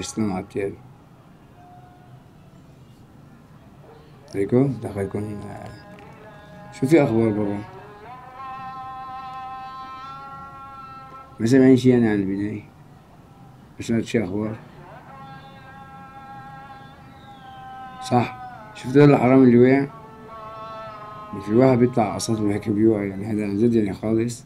يستند على التالي. ايكو ده هيكون شو في أخبار بابا؟ ما سمعين شي أنا عن البداية؟ ما سمعت شي أخبار؟ صح. شفت هذا الحرام اللي وقع؟ في واحد بيطلع قصته هيك بيوع يعني هذا جد يعني خالص.